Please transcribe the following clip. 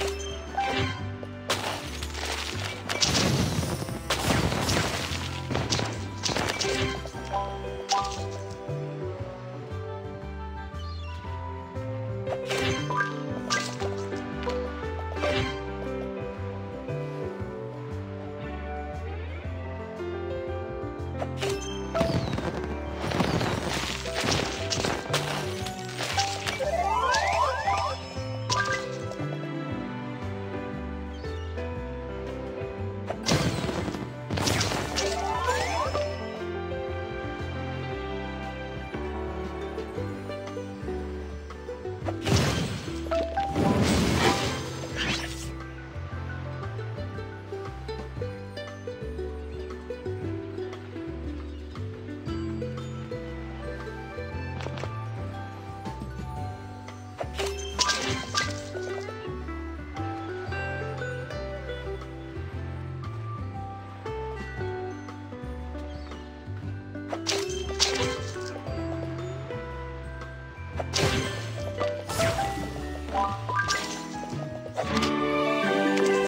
you you